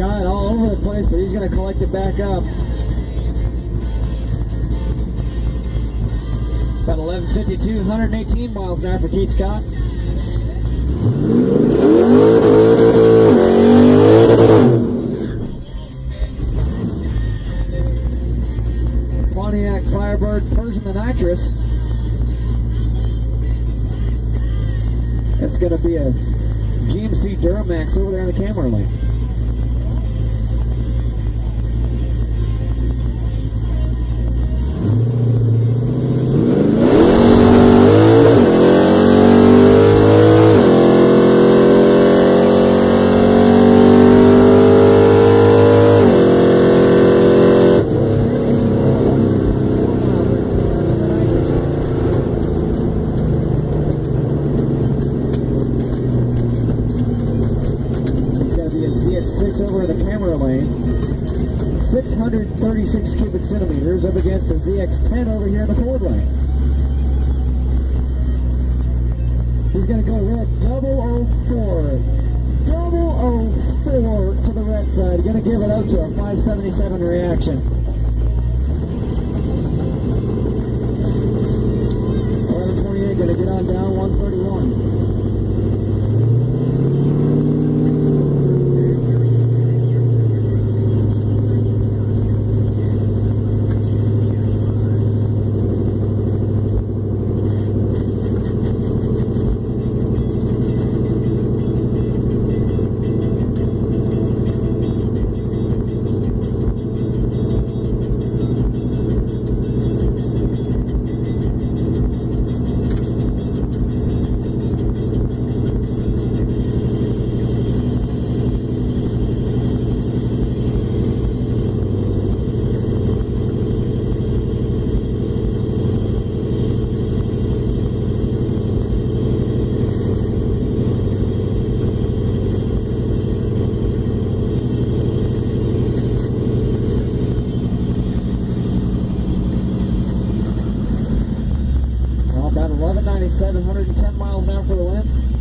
over the place, but he's going to collect it back up. About 1152, 118 miles an hour for Keith Scott. Pontiac Firebird Persian the Nitrous. It's going to be a GMC Duramax over there in the camera lane. Over the camera lane. 636 cubic centimeters up against a ZX10 over here in the Ford lane. He's going to go red 004. 004 to the red side. Going to give it out to a 577 reaction. 1197, 110 miles an hour for the win.